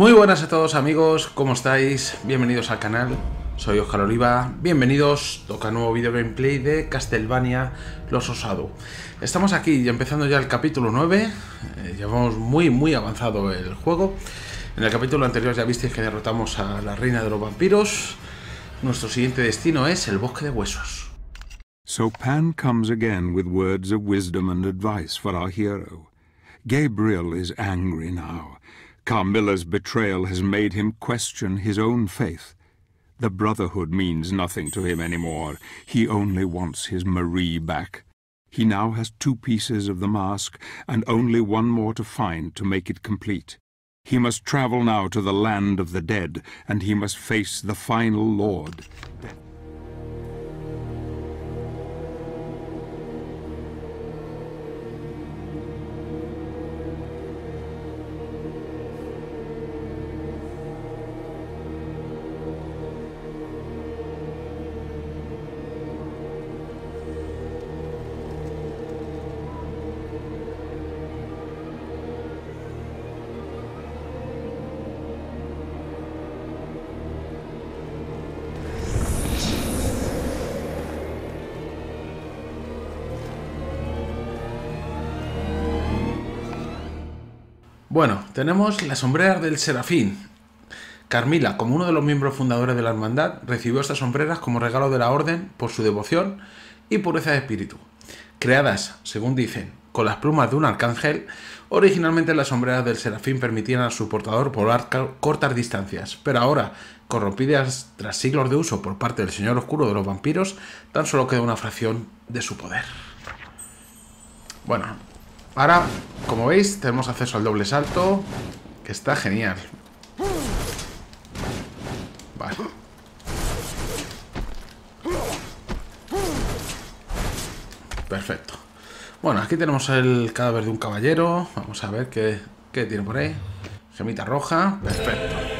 Muy buenas a todos amigos, ¿cómo estáis? Bienvenidos al canal, soy Oscar Oliva, bienvenidos, toca nuevo video gameplay de Castlevania Los Osado. Estamos aquí empezando ya el capítulo 9, eh, llevamos muy muy avanzado el juego. En el capítulo anterior ya visteis que derrotamos a la reina de los vampiros. Nuestro siguiente destino es el bosque de huesos. So Pan comes again with words of wisdom and advice for our hero. Gabriel is angry now. Carmilla's betrayal has made him question his own faith. The Brotherhood means nothing to him anymore. He only wants his Marie back. He now has two pieces of the mask, and only one more to find to make it complete. He must travel now to the land of the dead, and he must face the final Lord. Bueno, tenemos las sombreras del Serafín. Carmila, como uno de los miembros fundadores de la hermandad, recibió estas sombreras como regalo de la orden por su devoción y pureza de espíritu. Creadas, según dicen, con las plumas de un arcángel, originalmente las sombreras del Serafín permitían a su portador volar cortas distancias, pero ahora, corrompidas tras siglos de uso por parte del Señor Oscuro de los vampiros, tan solo queda una fracción de su poder. Bueno, Ahora, como veis, tenemos acceso al doble salto, que está genial. Vale. Perfecto. Bueno, aquí tenemos el cadáver de un caballero. Vamos a ver qué, qué tiene por ahí. Gemita roja. Perfecto.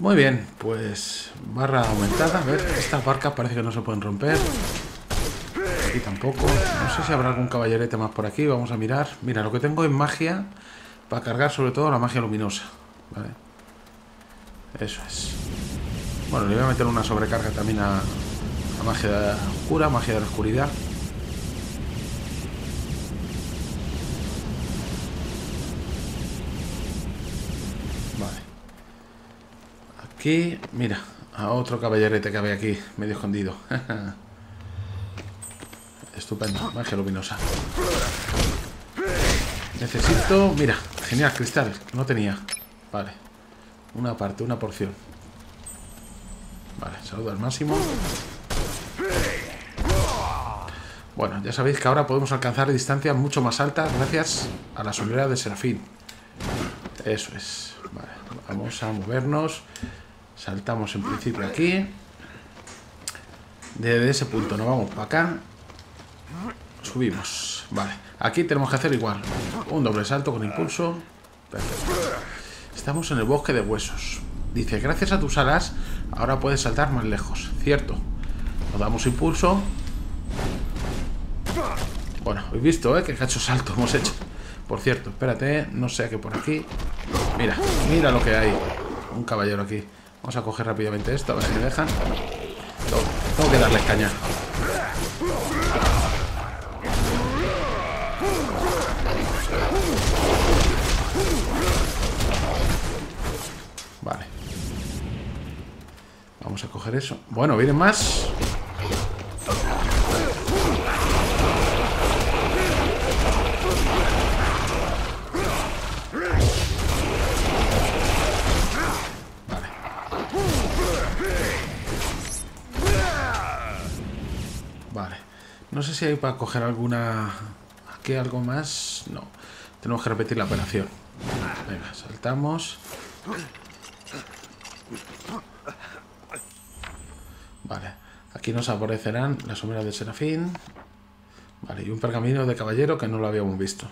Muy bien, pues barra aumentada. A ver, estas barcas parece que no se pueden romper. Aquí tampoco. No sé si habrá algún caballerete más por aquí. Vamos a mirar. Mira, lo que tengo es magia para cargar sobre todo la magia luminosa. Vale. Eso es. Bueno, le voy a meter una sobrecarga también a, a magia oscura, magia de la oscuridad. Aquí, mira, a otro caballerete que había aquí, medio escondido. Estupendo, magia luminosa. Necesito... Mira, genial, cristal. No tenía. Vale. Una parte, una porción. Vale, saludo al máximo. Bueno, ya sabéis que ahora podemos alcanzar distancias mucho más altas gracias a la sombrera de Serafín. Eso es. Vale, vamos a movernos. Saltamos en principio aquí. Desde ese punto nos vamos para acá. Subimos. Vale. Aquí tenemos que hacer igual. Un doble salto con impulso. Perfecto. Estamos en el bosque de huesos. Dice, gracias a tus alas, ahora puedes saltar más lejos. Cierto. Nos damos impulso. Bueno, habéis visto, ¿eh? Qué cacho salto hemos hecho. Por cierto, espérate, no sé qué por aquí. Mira, mira lo que hay. Un caballero aquí. Vamos a coger rápidamente esto, a ver si me dejan. Tengo, que darles caña. Vale. Vamos a coger eso. Bueno, vienen más. Si hay para coger alguna... Aquí algo más... No. Tenemos que repetir la operación. Venga, saltamos. Vale. Aquí nos aparecerán las sombras de Serafín. Vale, y un pergamino de caballero que no lo habíamos visto.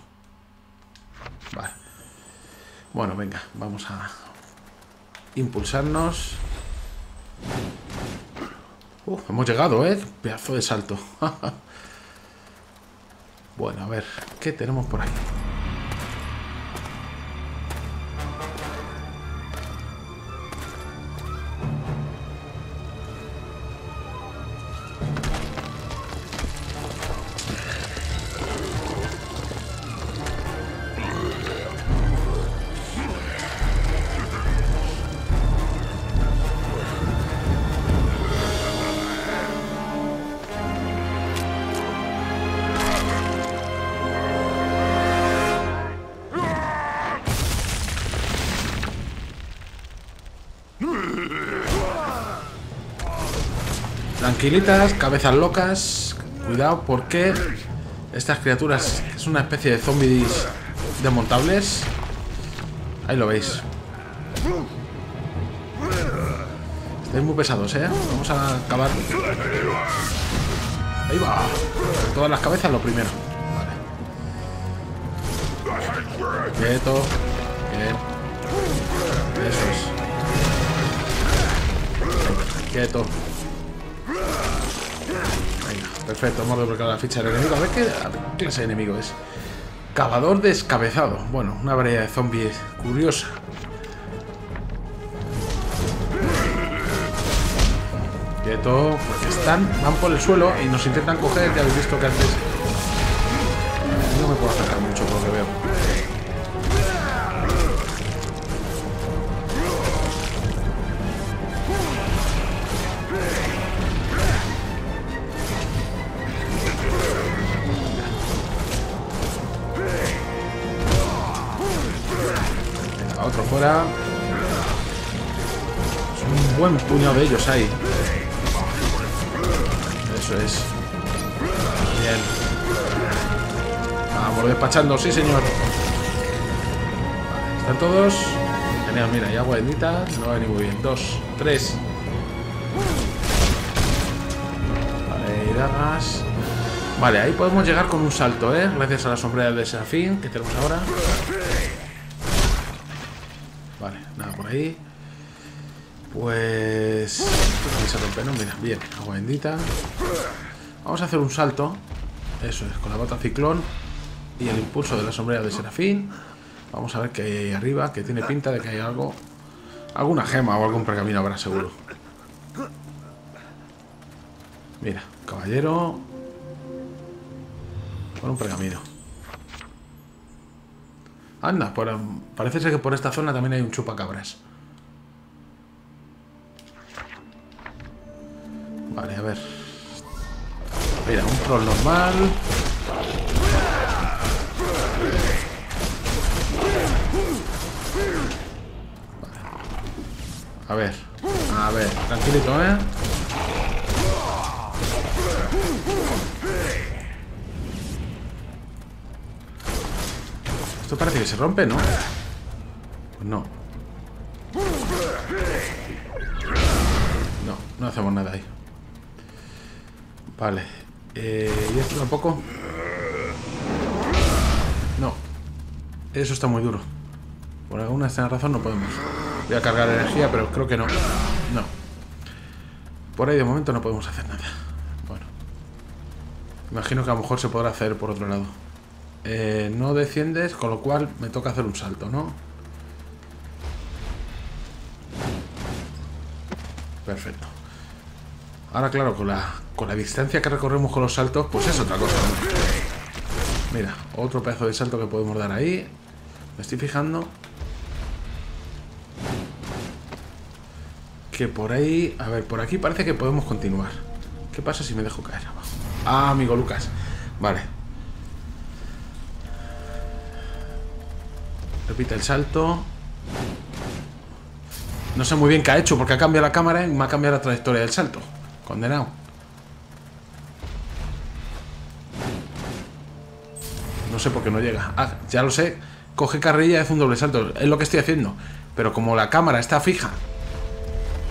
Vale. Bueno, venga, vamos a impulsarnos. hemos llegado, ¿eh? Pedazo de salto. bueno, a ver, ¿qué tenemos por ahí? Tranquilitas, cabezas locas. Cuidado porque estas criaturas es una especie de zombies desmontables. Ahí lo veis. Estáis muy pesados, ¿eh? Vamos a acabar. Ahí va. Todas las cabezas lo primero. Vale. Quieto. Bien. Eso es. Quieto. Perfecto, hemos desbloqueado la ficha del enemigo. A ver qué, clase de enemigo es. Cavador descabezado. Bueno, una variedad de zombies curiosa. Quieto, porque están, van por el suelo y nos intentan coger. Ya habéis visto que antes. No me puedo acercar puñado de ellos ahí. Eso es. Bien. Vamos despachando, sí señor. ¿Están todos? Genial, mira, y agua bendita. No va a venir muy bien. Dos, tres. Vale, y dagas. Vale, ahí podemos llegar con un salto, ¿eh? Gracias a la sombrera de Serafín que tenemos ahora. ahí. Pues... Ahí Mira, bien, agua bendita. Vamos a hacer un salto. Eso es, con la bota ciclón y el impulso de la sombrera de Serafín. Vamos a ver qué hay ahí arriba, que tiene pinta de que hay algo... Alguna gema o algún pergamino habrá seguro. Mira, caballero... Con un pergamino. Anda, parece ser que por esta zona también hay un chupacabras. Vale, a ver. Mira, un troll normal. A ver, a ver, tranquilito, ¿eh? Esto parece que se rompe, ¿no? Pues no. No, no hacemos nada ahí. Vale. Eh, ¿Y esto tampoco? No. Eso está muy duro. Por alguna extraña razón no podemos. Voy a cargar energía, pero creo que no. No. Por ahí de momento no podemos hacer nada. Bueno. Imagino que a lo mejor se podrá hacer por otro lado. Eh, no desciendes, con lo cual me toca hacer un salto, ¿no? Perfecto. Ahora, claro, con la, con la distancia que recorremos con los saltos, pues es otra cosa. Mira, otro pedazo de salto que podemos dar ahí. Me estoy fijando. Que por ahí... A ver, por aquí parece que podemos continuar. ¿Qué pasa si me dejo caer abajo? Ah, amigo Lucas. Vale, Repite el salto. No sé muy bien qué ha hecho porque ha cambiado la cámara y me ha cambiado la trayectoria del salto. Condenado. No sé por qué no llega. Ah, ya lo sé. Coge carrilla y hace un doble salto. Es lo que estoy haciendo. Pero como la cámara está fija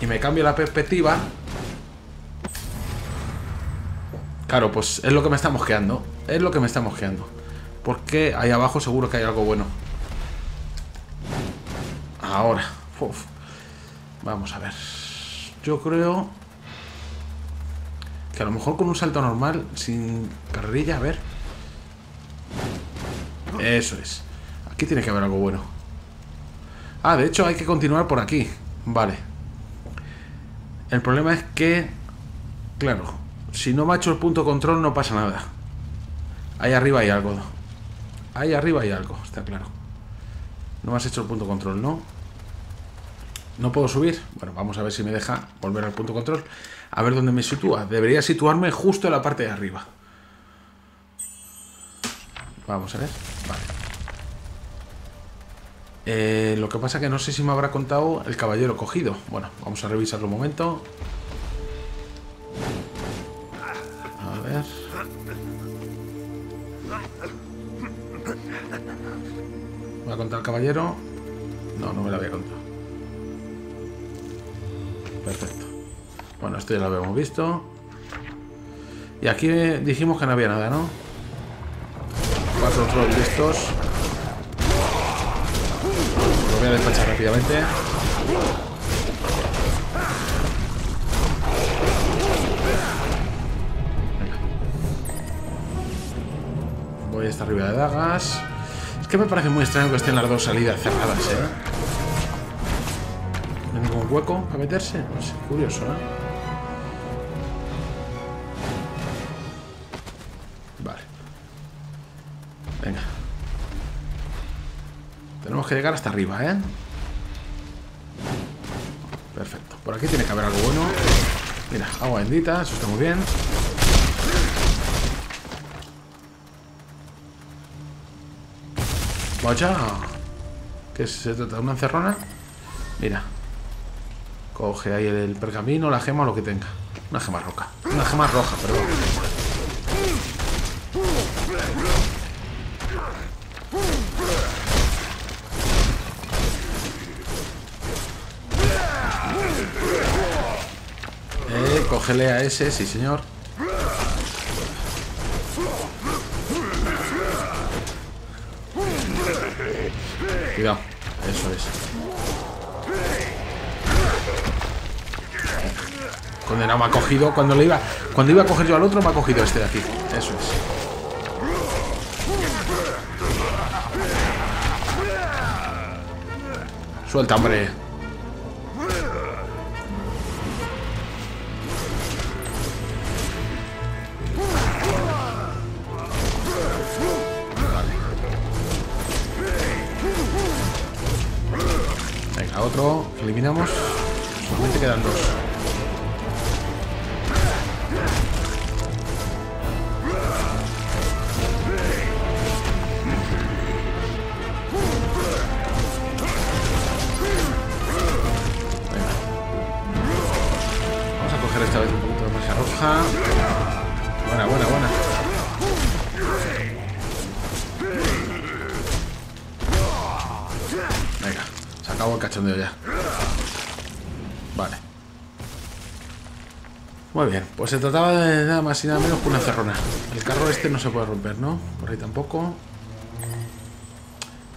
y me cambia la perspectiva... Claro, pues es lo que me está mosqueando. Es lo que me está mosqueando. Porque ahí abajo seguro que hay algo bueno. Ahora. Vamos a ver. Yo creo que a lo mejor con un salto normal, sin carrerilla, a ver. Eso es. Aquí tiene que haber algo bueno. Ah, de hecho hay que continuar por aquí. Vale. El problema es que, claro, si no hecho el punto control no pasa nada. Ahí arriba hay algo. Ahí arriba hay algo, está claro. No me has hecho el punto control, ¿no? ¿No puedo subir? Bueno, vamos a ver si me deja volver al punto control. A ver dónde me sitúa. Debería situarme justo en la parte de arriba. Vamos a ver. Vale. Eh, lo que pasa que no sé si me habrá contado el caballero cogido. Bueno, vamos a revisarlo un momento. A ver. ¿Me va a contar el caballero? No, no me lo había contado. Perfecto. Bueno, esto ya lo habíamos visto. Y aquí dijimos que no había nada, ¿no? Cuatro trolls de estos. Lo voy a despachar rápidamente. Voy hasta arriba de dagas. Es que me parece muy extraño que estén las dos salidas cerradas, ¿eh? No hay ningún hueco para meterse. Sé, curioso, ¿eh? Que llegar hasta arriba, ¿eh? Perfecto. Por aquí tiene que haber algo bueno. Mira, agua bendita, eso está muy bien. Vaya. ¿Qué se trata una encerrona? Mira. Coge ahí el pergamino, la gema o lo que tenga. Una gema roja. Una gema roja, perdón. Eh, cógele a ese, sí señor. Cuidado, eso es. Condenado me ha cogido cuando le iba. Cuando iba a coger yo al otro me ha cogido este de aquí. Eso es. Suelta, hombre. Eliminamos. Solamente quedan dos. Muy bien, pues se trataba de nada más y nada menos que una cerrona. El carro este no se puede romper, ¿no? Por ahí tampoco.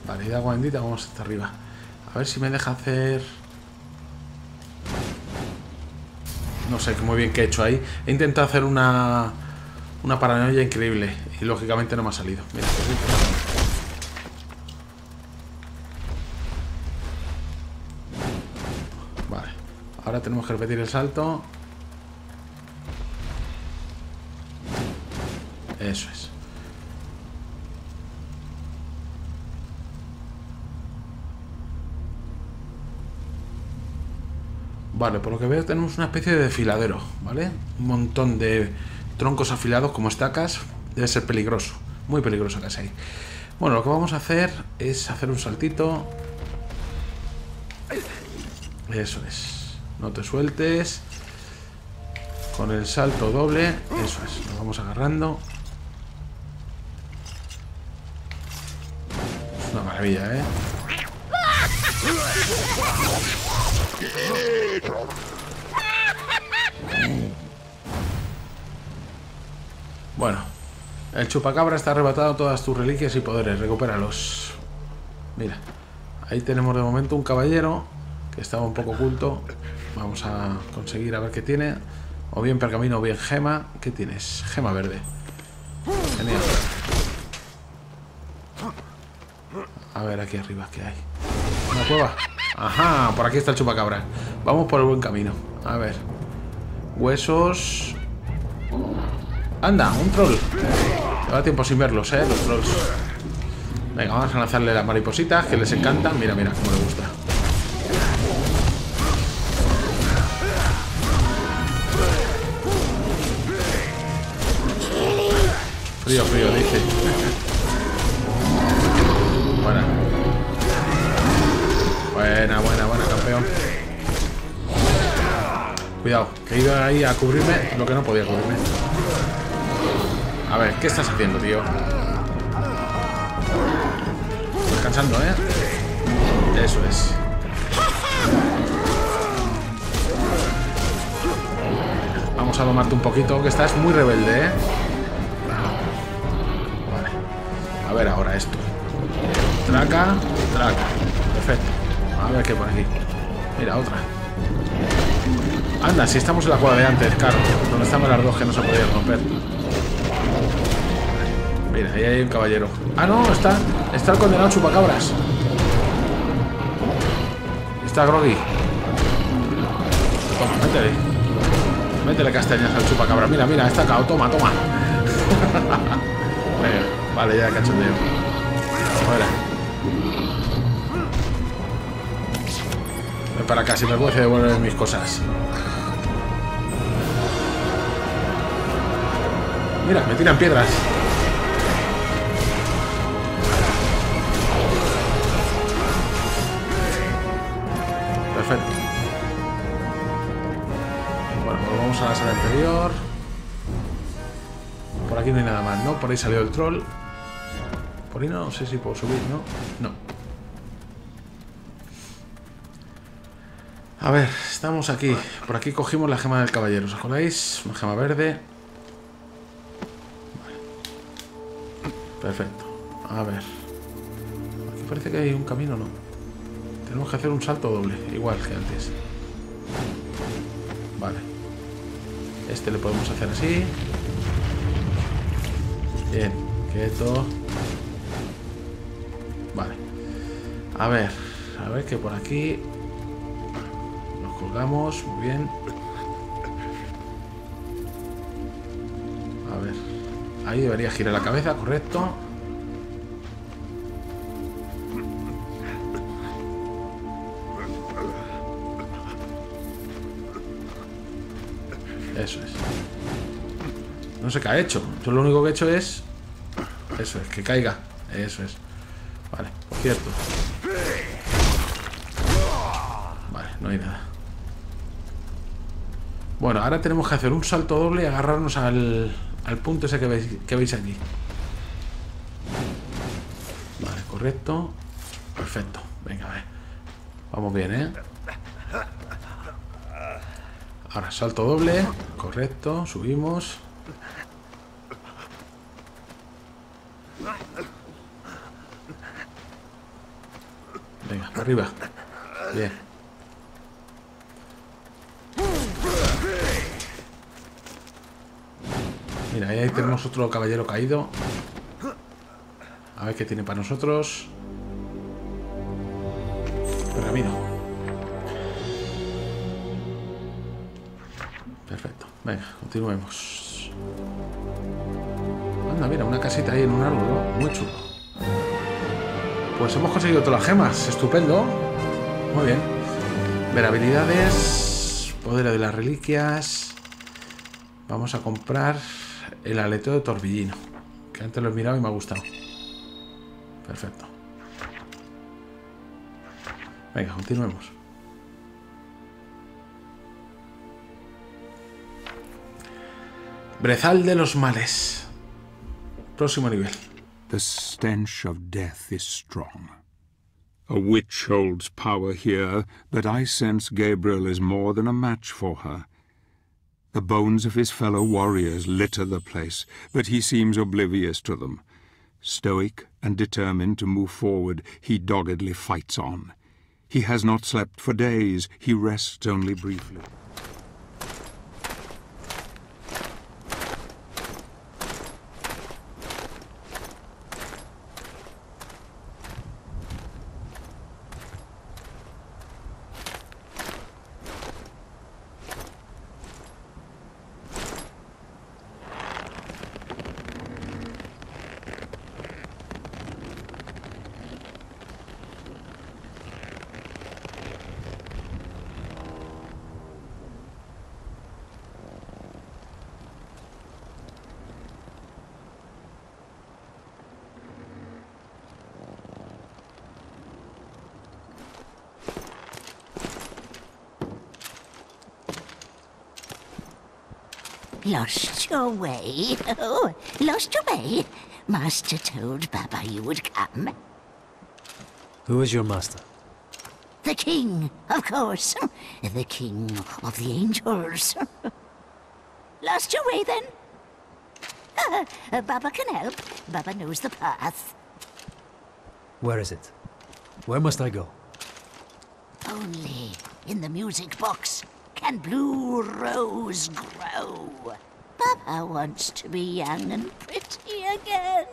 Vale, y agua bendita vamos hasta arriba. A ver si me deja hacer... No sé muy bien qué he hecho ahí. He intentado hacer una... Una paranoia increíble. Y lógicamente no me ha salido. Mira, qué rico. Vale. Ahora tenemos que repetir el salto. Eso es. Vale, por lo que veo tenemos una especie de desfiladero, ¿vale? Un montón de troncos afilados como estacas. Debe ser peligroso, muy peligroso casi ahí. Bueno, lo que vamos a hacer es hacer un saltito. Eso es. No te sueltes. Con el salto doble. Eso es. Nos vamos agarrando. ¿Eh? Bueno, el chupacabra está arrebatado todas tus reliquias y poderes. Recupéralos. Mira, ahí tenemos de momento un caballero que estaba un poco oculto. Vamos a conseguir a ver qué tiene. O bien pergamino o bien gema. ¿Qué tienes? Gema verde. Genial. A ver aquí arriba qué hay. Una cueva. Ajá, por aquí está el chupacabra. Vamos por el buen camino. A ver. Huesos. Anda, un troll. Lleva tiempo sin verlos, eh, los trolls. Venga, vamos a lanzarle las maripositas que les encantan. Mira, mira, cómo le gusta. Frío, frío, dice. Cuidado, que he ido ahí a cubrirme lo que no podía cubrirme. A ver, ¿qué estás haciendo, tío? Descansando, ¿eh? Eso es. Vamos a domarte un poquito, que estás muy rebelde, ¿eh? Vale. A ver ahora esto. Traca, traca. Perfecto. A ver qué por aquí. Mira, otra. Anda, si estamos en la cuadra de antes, claro. Donde estaban las dos que no se podían romper. Mira, ahí hay un caballero. Ah, no, está. Está el condenado chupacabras. Está Groggy. Toma, métele. Métele castañas al chupacabra. Mira, mira, está acá. Toma, toma. Vale, ya cachondeo. Fuera. Ven para acá, si me puedes devolver mis cosas. Mira, me tiran piedras. Perfecto. Bueno, volvamos a la sala anterior. Por aquí no hay nada más, ¿no? Por ahí salió el troll. Por ahí no, no sé si puedo subir, ¿no? No. A ver, estamos aquí. Por aquí cogimos la gema del caballero. ¿Os acordáis? Una gema verde. Perfecto. A ver. Aquí parece que hay un camino, ¿no? Tenemos que hacer un salto doble, igual que antes. Vale. Este le podemos hacer así. Bien, quieto. Vale. A ver, a ver que por aquí nos colgamos, muy bien. Ahí debería girar la cabeza, correcto. Eso es. No sé qué ha hecho. Yo lo único que he hecho es... Eso es, que caiga. Eso es. Vale, por cierto. Vale, no hay nada. Bueno, ahora tenemos que hacer un salto doble y agarrarnos al, al punto ese que veis, que veis aquí. Vale, correcto. Perfecto. Venga, a ver. Vamos bien, ¿eh? Ahora, salto doble. Correcto, subimos. Venga, arriba. Bien. Mira, ahí tenemos otro caballero caído. A ver qué tiene para nosotros. Pergamino. Perfecto. Venga, continuemos. Anda, mira, una casita ahí en un árbol. Muy chulo. Pues hemos conseguido todas las gemas. Estupendo. Muy bien. Ver habilidades. Poder de las reliquias. Vamos a comprar el aleteo de torbellino. Que antes lo he mirado y me ha gustado. Perfecto. Venga, continuemos. Brezal de los males. Próximo nivel. The stench of death is strong. A witch holds power here, but I sense Gabriel is more than a match for her. The bones of his fellow warriors litter the place, but he seems oblivious to them. Stoic and determined to move forward, he doggedly fights on. He has not slept for days. He rests only briefly. Lost your way? Oh, lost your way? Master told Baba you would come. Who is your master? The king, of course. The king of the angels. Lost your way then? Uh, Baba can help. Baba knows the path. Where is it? Where must I go? Only in the music box can Blue Rose grow. Baba wants to be young and pretty again.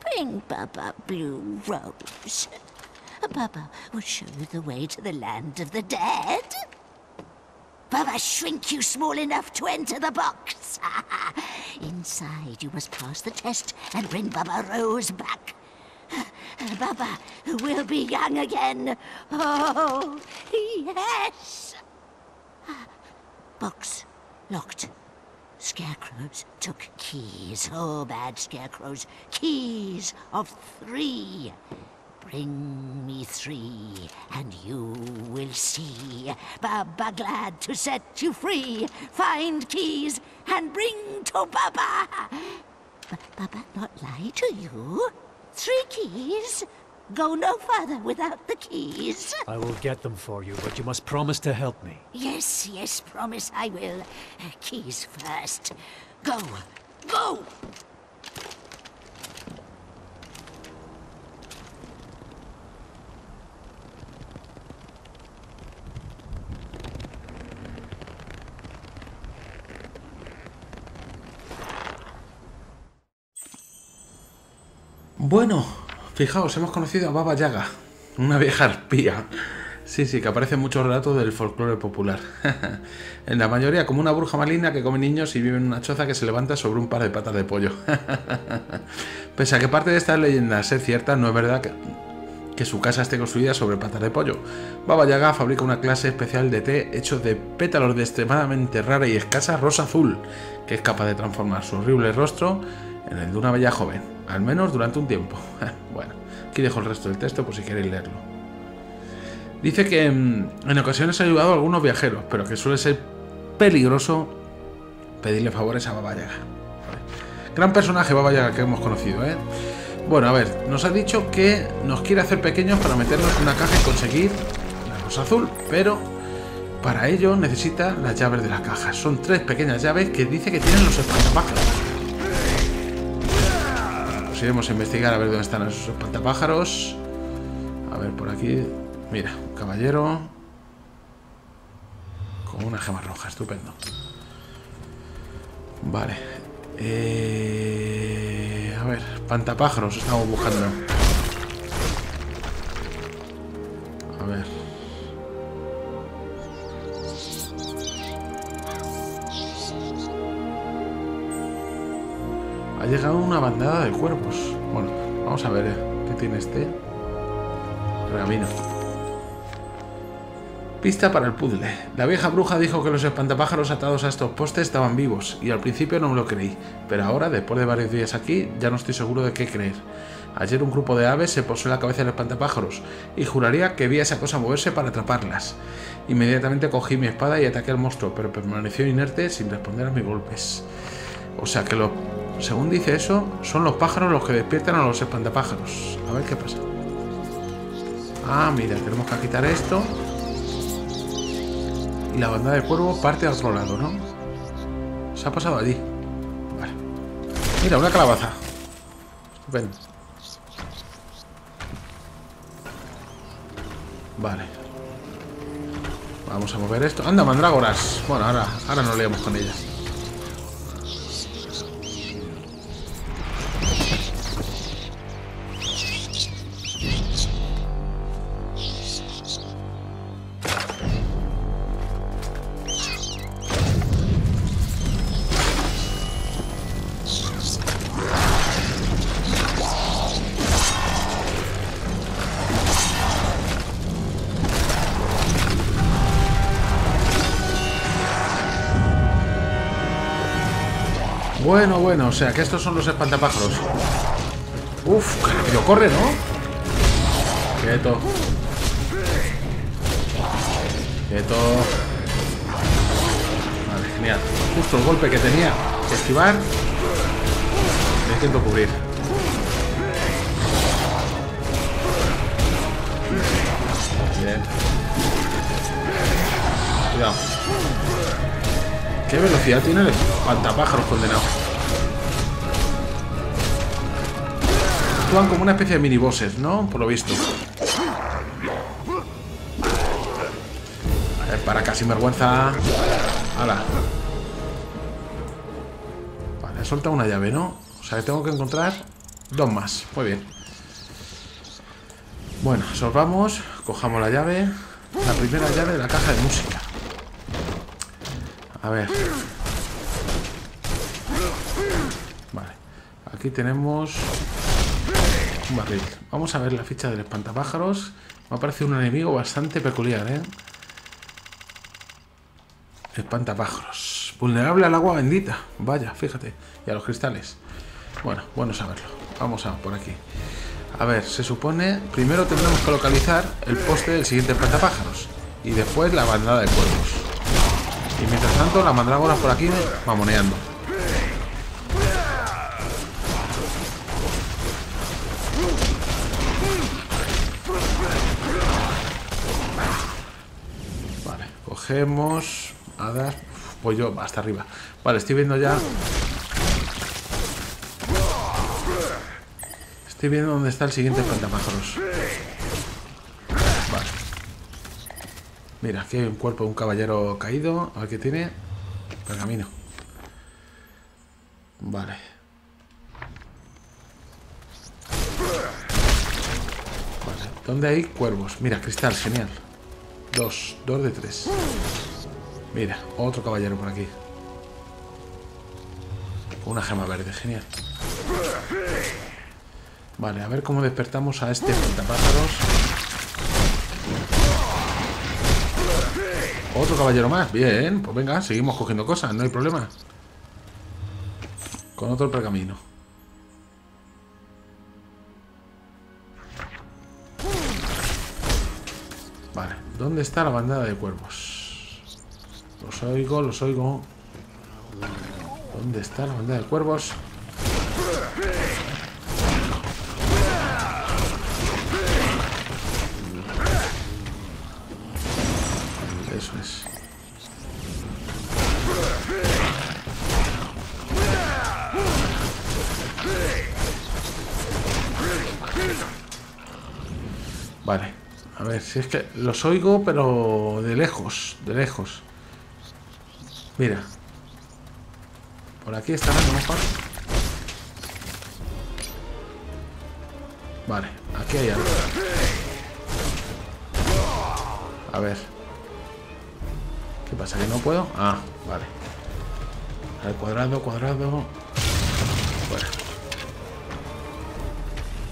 Bring Baba Blue Rose. Baba will show you the way to the land of the dead. Baba shrink you small enough to enter the box. Inside you must pass the test and bring Baba Rose back. Baba will be young again. Oh, yes. Box locked. Scarecrows took keys. Oh, bad scarecrows. Keys of three. Bring me three, and you will see. Baba glad to set you free. Find keys and bring to Baba. But Baba not lie to you. Three keys. Go no further without the keys. I will get them for you, but you must promise to help me. Yes, yes, promise I will. Keys first. Go, go! Bueno, fijaos, hemos conocido a Baba Yaga, una vieja arpía. Sí, sí, que aparece en muchos relatos del folclore popular. en la mayoría como una bruja maligna que come niños y vive en una choza que se levanta sobre un par de patas de pollo. Pese a que parte de estas leyendas es cierta, no es verdad que, que su casa esté construida sobre patas de pollo. Baba Yaga fabrica una clase especial de té hecho de pétalos de extremadamente rara y escasa rosa azul, que es capaz de transformar su horrible rostro en el de una bella joven, al menos durante un tiempo. bueno, aquí dejo el resto del texto por si queréis leerlo. Dice que mm, en ocasiones ha ayudado a algunos viajeros, pero que suele ser peligroso pedirle favores a Baba Yaga. Gran personaje Baba Yaga que hemos conocido, ¿eh? Bueno, a ver, nos ha dicho que nos quiere hacer pequeños para meternos en una caja y conseguir la rosa azul, pero para ello necesita las llaves de la caja. Son tres pequeñas llaves que dice que tienen los espantapájaros. Iremos a investigar a ver dónde están esos espantapájaros. A ver, por aquí. Mira, un caballero. Con una gema roja, estupendo. Vale. Eh, a ver, pantapájaros estamos buscando. A ver. Ha llegado una bandada de cuervos. Bueno, vamos a ver eh, qué tiene este. Pergamino. Pista para el puzzle. La vieja bruja dijo que los espantapájaros atados a estos postes estaban vivos, y al principio no me lo creí, pero ahora, después de varios días aquí, ya no estoy seguro de qué creer. Ayer un grupo de aves se posó en la cabeza del espantapájaros, y juraría que vi a esa cosa moverse para atraparlas. Inmediatamente cogí mi espada y ataqué al monstruo, pero permaneció inerte sin responder a mis golpes. O sea que lo, según dice eso, son los pájaros los que despiertan a los espantapájaros. A ver qué pasa. Ah, mira, tenemos que quitar esto. Y la bandada de cuervos parte al otro lado, ¿no? Se ha pasado allí. Vale. Mira, una calabaza. Estupendo. Vale. Vamos a mover esto. Anda, mandrágoras. Bueno, ahora, ahora nos leemos con ellas. Sea que estos son los espantapájaros. Uf, qué corre, ¿no? Quieto. Quieto. Vale, genial. Justo el golpe que tenía esquivar. Me intento cubrir. Bien. Cuidado. ¿Qué velocidad tiene el espantapájaros condenado? Actúan como una especie de minibosses, ¿no? Por lo visto. A ver, para casi vergüenza. ¡Hala! Vale, he soltado una llave, ¿no? O sea que tengo que encontrar dos más. Muy bien. Bueno, solvamos, cojamos la llave. La primera llave de la caja de música. A ver. Vale. Aquí tenemos barril. Vamos a ver la ficha del espantapájaros. Me ha parecido un enemigo bastante peculiar, ¿eh? Espantapájaros. Vulnerable al agua bendita. Vaya, fíjate. Y a los cristales. Bueno, bueno saberlo. Vamos a por aquí. A ver, se supone... Primero tendremos que localizar el poste del siguiente espantapájaros. Y después la bandada de cuervos. Y mientras tanto, la mandrágora por aquí mamoneando. Cogemos hadas, pollo hasta arriba. Vale, estoy viendo ya. Estoy viendo dónde está el siguiente espantapájaros. Vale. Mira, aquí hay un cuerpo de un caballero caído. A ver qué tiene. Pergamino. Vale. Vale. ¿Dónde hay cuervos? Mira, cristal, genial. Dos, dos de tres. Mira, otro caballero por aquí. Una gema verde, genial. Vale, a ver cómo despertamos a este espantapájaros. Otro caballero más. Bien, pues venga, seguimos cogiendo cosas, no hay problema. Con otro pergamino. ¿Dónde está la bandada de cuervos? Los oigo, los oigo. ¿Dónde está la bandada de cuervos? Eso es. Vale. Si es que los oigo, pero de lejos, de lejos. Mira. Por aquí estarán, a lo. Vale, aquí hay algo. A ver. ¿Qué pasa? ¿Que no puedo? Ah, vale. Al cuadrado, cuadrado. Bueno.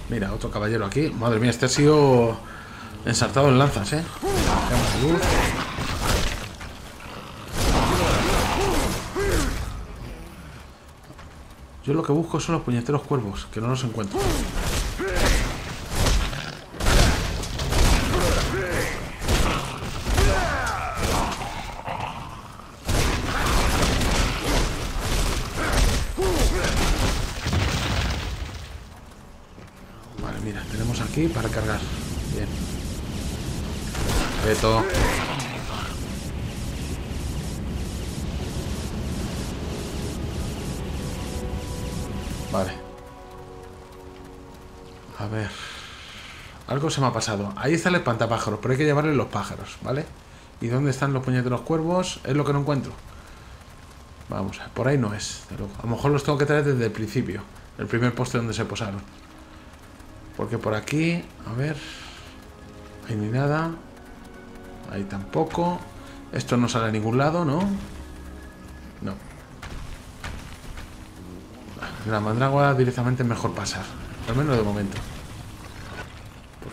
Mira, otro caballero aquí. Madre mía, este ha sido ensartado en lanzas, ¿eh? Yo lo que busco son los puñeteros cuervos, que no los encuentro. A ver. algo se me ha pasado. Ahí está el espantapájaros, pero hay que llevarle los pájaros, ¿vale? ¿Y dónde están los puñeteros cuervos? Es lo que no encuentro. Vamos, por ahí no es. A lo mejor los tengo que traer desde el principio. El primer poste donde se posaron. Porque por aquí, a ver... Ahí ni nada. Ahí tampoco. Esto no sale a ningún lado, ¿no? No. La mandrágora directamente mejor pasar. Al menos de momento.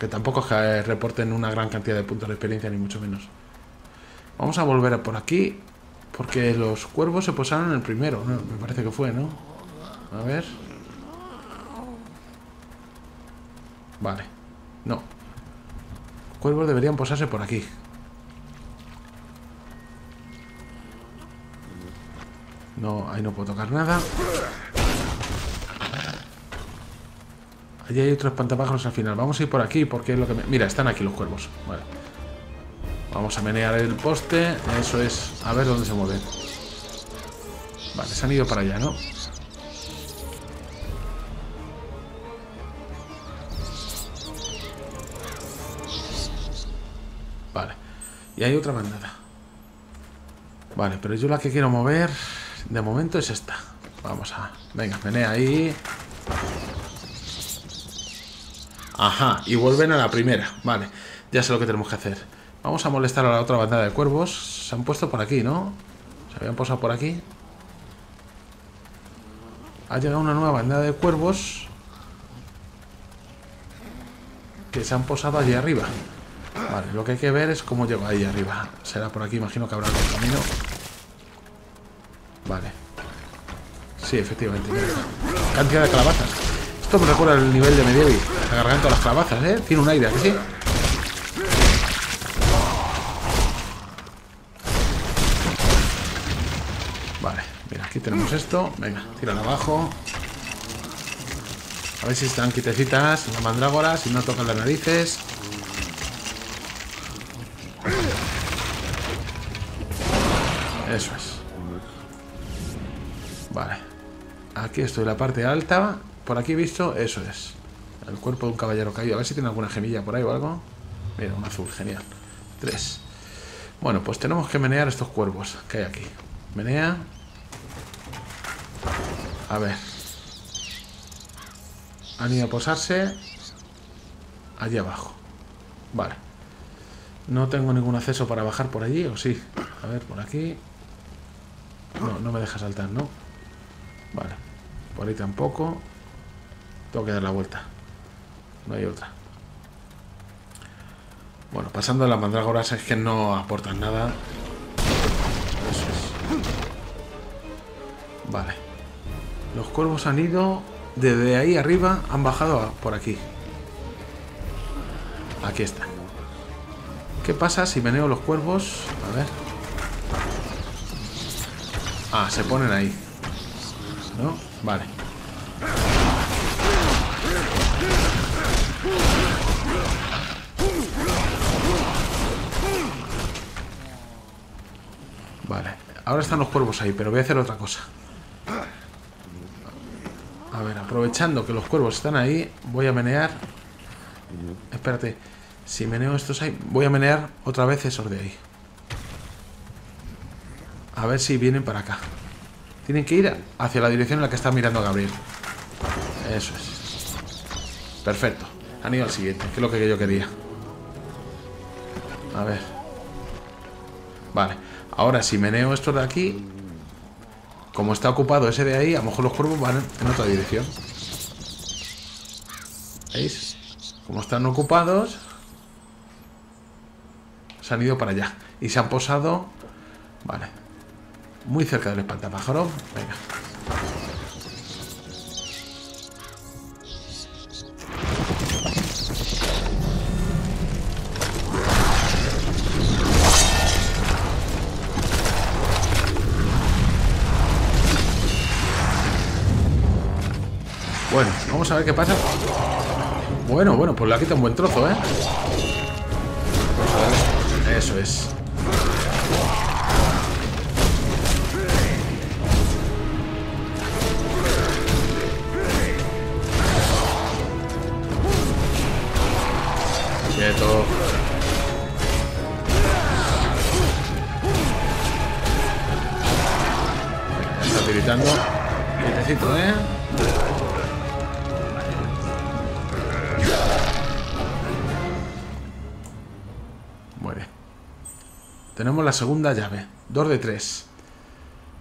Porque tampoco es que reporten una gran cantidad de puntos de experiencia, ni mucho menos. Vamos a volver por aquí. Porque los cuervos se posaron en el primero. ¿no? Me parece que fue, ¿no? A ver. Vale. No. Cuervos deberían posarse por aquí. No, ahí no puedo tocar nada. Allí hay otros espantapájaros al final. Vamos a ir por aquí porque es lo que me... Mira, están aquí los cuervos. Vale. Vamos a menear el poste. Eso es. A ver dónde se mueve. Vale, se han ido para allá, ¿no? Vale. Y hay otra bandada. Vale, pero yo la que quiero mover de momento es esta. Vamos a... Venga, menea ahí. Ajá, y vuelven a la primera. Vale, ya sé lo que tenemos que hacer. Vamos a molestar a la otra bandada de cuervos. Se han puesto por aquí, ¿no? Se habían posado por aquí. Ha llegado una nueva bandada de cuervos. Que se han posado allí arriba. Vale, lo que hay que ver es cómo llega ahí arriba. Será por aquí, imagino que habrá otro camino. Vale. Sí, efectivamente. Cantidad de calabazas. Esto me recuerda el nivel de Medievi. La garganta de las calabazas, ¿eh? Tiene un aire, ¿a que sí? Vale, mira, aquí tenemos esto. Venga, tírala abajo. A ver si están quitecitas las mandrágoras, si no tocan las narices. Eso es. Vale. Aquí estoy, la parte alta. Por aquí visto, eso es. El cuerpo de un caballero caído. A ver si tiene alguna gemilla por ahí o algo. Mira, un azul, genial. Tres. Bueno, pues tenemos que menear estos cuervos que hay aquí. Menea. A ver. Han ido a posarse allí abajo. Vale. No tengo ningún acceso para bajar por allí, ¿o sí? A ver, por aquí. No, no me deja saltar, ¿no? Vale. Por ahí tampoco. Tengo que dar la vuelta. No hay otra. Bueno, pasando de las mandrágoras es que no aportan nada. Eso es. Vale. Los cuervos han ido desde ahí arriba, han bajado por aquí. Aquí está. ¿Qué pasa si meneo los cuervos? A ver. Ah, se ponen ahí. ¿No? Vale. Vale. Ahora están los cuervos ahí, pero voy a hacer otra cosa. A ver, aprovechando que los cuervos están ahí, voy a menear. Espérate. Si meneo estos ahí, voy a menear otra vez esos de ahí. A ver si vienen para acá. Tienen que ir hacia la dirección en la que está mirando Gabriel. Eso es. Perfecto. Han ido al siguiente, que es lo que yo quería. A ver. Vale. Ahora, si meneo esto de aquí, como está ocupado ese de ahí, a lo mejor los cuervos van en otra dirección. ¿Veis? Como están ocupados, se han ido para allá. Y se han posado... Vale. Muy cerca del espantapájaro. Venga. Vamos a ver qué pasa. Bueno, bueno, pues le ha quitado un buen trozo, ¿eh? Eso es. Quieto. Está tiritando. Quietecito, ¿eh? La segunda llave. Dos de tres.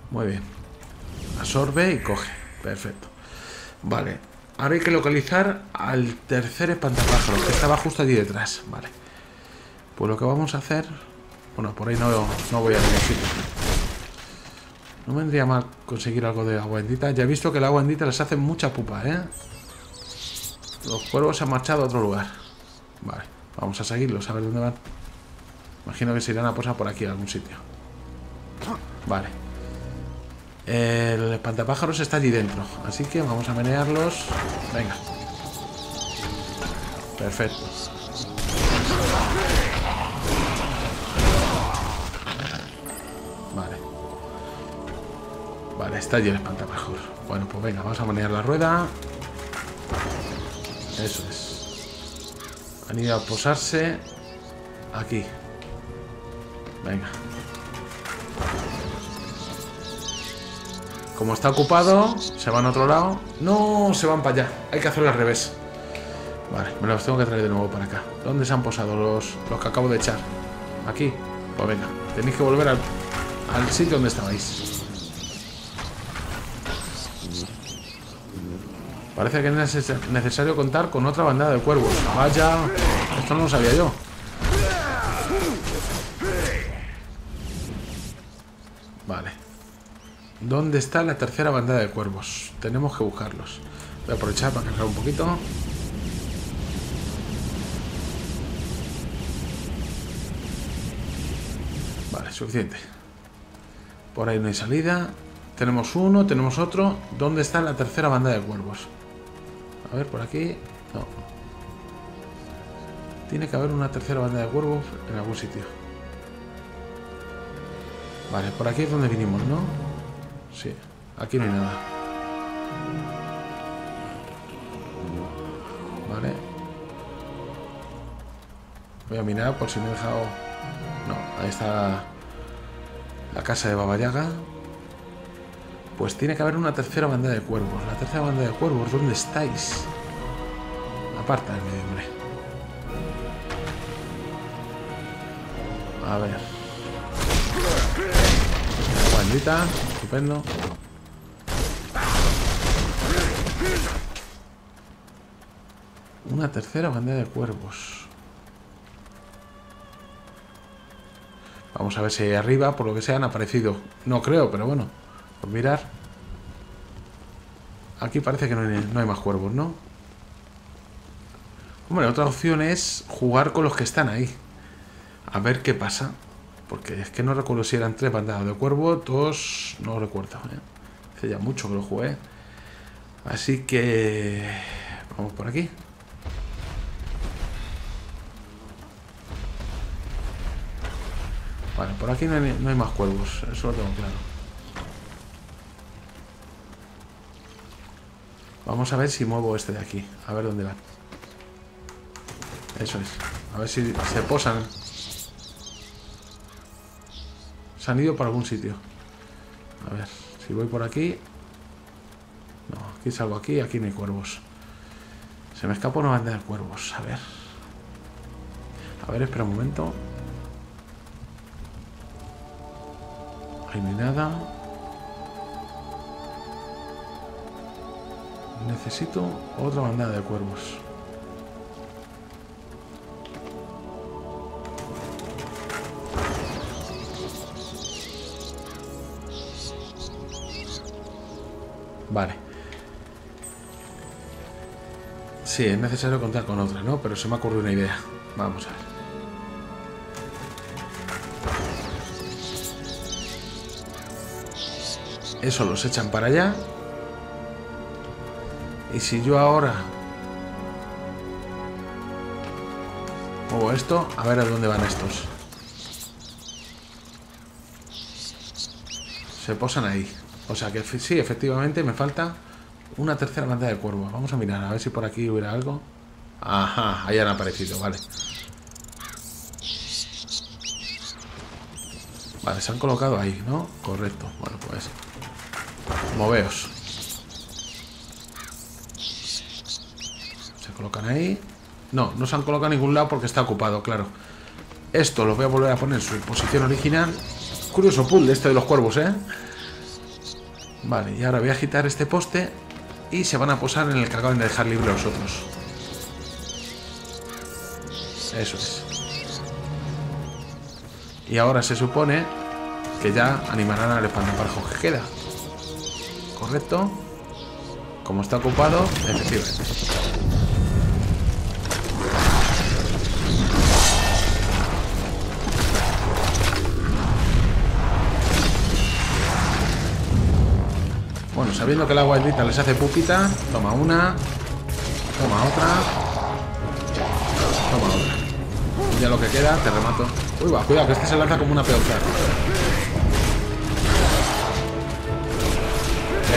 Muy bien. Absorbe y coge. Perfecto. Vale. Ahora hay que localizar al tercer espantapájaros, que estaba justo allí detrás. Vale. Pues lo que vamos a hacer... Bueno, por ahí no, no voy a ningún sitio. No vendría mal conseguir algo de agua bendita. Ya he visto que el agua bendita les hace mucha pupa, ¿eh? Los cuervos se han marchado a otro lugar. Vale. Vamos a seguirlos, a ver dónde van. Imagino que se irán a posar por aquí, a algún sitio. Vale. El espantapájaros está allí dentro. Así que vamos a menearlos. Venga. Perfecto. Vale. Vale, está allí el espantapájaros. Bueno, pues venga, vamos a menear la rueda. Eso es. Han a posarse aquí. Venga. Como está ocupado, se van a otro lado. No, se van para allá. Hay que hacerlo al revés. Vale, me los tengo que traer de nuevo para acá. ¿Dónde se han posado los, los que acabo de echar? Aquí. Pues venga, tenéis que volver al, al sitio donde estabais. Parece que es neces- necesario contar con otra bandada de cuervos. Vaya, esto no lo sabía yo. Vale. ¿Dónde está la tercera bandada de cuervos? Tenemos que buscarlos. Voy a aprovechar para cargar un poquito. Vale, suficiente. Por ahí no hay salida. Tenemos uno, tenemos otro. ¿Dónde está la tercera bandada de cuervos? A ver, por aquí. No. Tiene que haber una tercera bandada de cuervos en algún sitio. Vale, por aquí es donde vinimos, ¿no? Sí, aquí no hay nada. Vale. Voy a mirar por si me he dejado... No, ahí está la casa de Baba Yaga. Pues tiene que haber una tercera bandada de cuervos. La tercera bandada de cuervos, ¿dónde estáis? Aparta hombre. A ver. Estupendo. Una tercera bandada de cuervos. Vamos a ver si arriba, por lo que sea, han aparecido. No creo, pero bueno. Por mirar. Aquí parece que no hay, no hay más cuervos, ¿no? Hombre, otra opción es jugar con los que están ahí. A ver qué pasa. Porque es que no recuerdo si eran tres bandadas de cuervo, dos... No recuerdo. ¿eh? Hace ya mucho que lo jugué. Así que... Vamos por aquí. Vale, por aquí no hay, no hay más cuervos. Eso lo tengo claro. Vamos a ver si muevo este de aquí. A ver dónde van. Eso es. A ver si se posan. Han ido por algún sitio. A ver, si voy por aquí. No, aquí salgo aquí, aquí no hay cuervos. Se me escapa una banda de cuervos. A ver. A ver, espera un momento. Ahí no hay nada. Necesito otra bandada de cuervos. Vale. Sí, es necesario contar con otra, ¿no? Pero se me ha ocurrido una idea. Vamos a ver. Eso los echan para allá. Y si yo ahora muevo esto, a ver a dónde van estos. Se posan ahí. O sea que sí, efectivamente me falta una tercera bandada de cuervos. Vamos a mirar, a ver si por aquí hubiera algo. Ajá, ahí han aparecido, vale. Vale, se han colocado ahí, ¿no? Correcto. Bueno, pues... Moveos. Se colocan ahí. No, no se han colocado en ningún lado porque está ocupado, claro. Esto lo voy a volver a poner en su posición original. Curioso puzzle este de los cuervos, ¿eh? Vale, y ahora voy a agitar este poste y se van a posar en el acaban de dejar libre los otros. Eso es. Y ahora se supone que ya animarán al espantaparjo que queda. ¿Correcto? Como está ocupado, efectivamente. Sabiendo que el agua bendita les hace pupita, toma una, toma otra, toma otra. Y ya lo que queda, te remato. Uy, va, cuidado, que este se lanza como una peotra.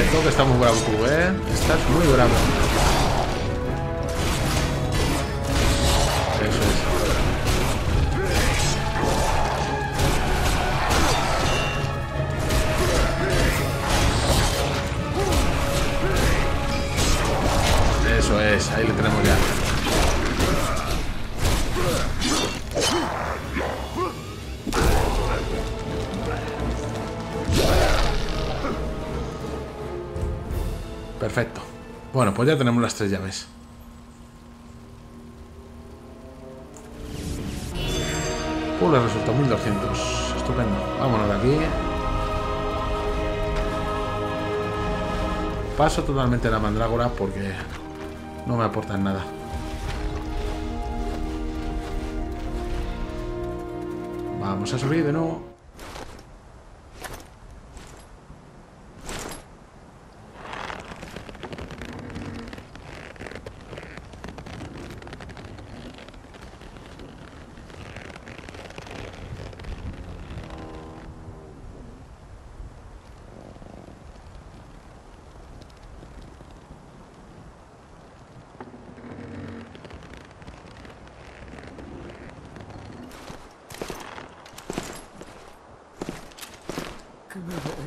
Esto que está muy bravo tú, ¿eh? Estás muy bravo. Eso es. Pues ya tenemos las tres llaves. Pues le resultó 1200. Estupendo. Vámonos de aquí. Paso totalmente la mandrágora porque no me aportan nada. Vamos a subir de nuevo.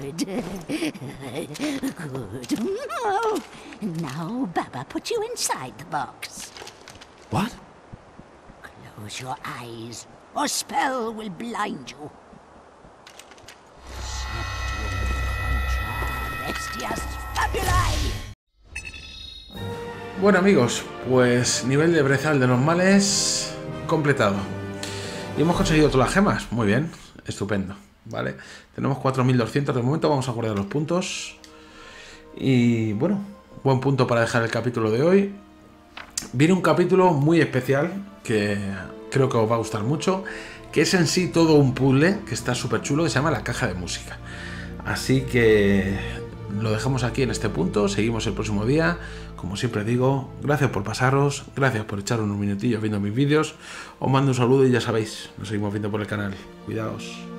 Good. Good. Now Baba put you inside the box. What? Close your eyes, or spell will blind you. Septum contra bestias fabulae. Bueno amigos, pues nivel de brezal de los males completado. Y hemos conseguido todas las gemas. Muy bien, estupendo. Vale, tenemos 4200 de momento. Vamos a guardar los puntos. Y bueno, buen punto para dejar el capítulo de hoy. Viene un capítulo muy especial que creo que os va a gustar mucho. Que es en sí todo un puzzle que está súper chulo que se llama la caja de música. Así que lo dejamos aquí en este punto. Seguimos el próximo día. Como siempre digo, gracias por pasaros, gracias por echar unos minutillos viendo mis vídeos. Os mando un saludo y ya sabéis, nos seguimos viendo por el canal. Cuidaos.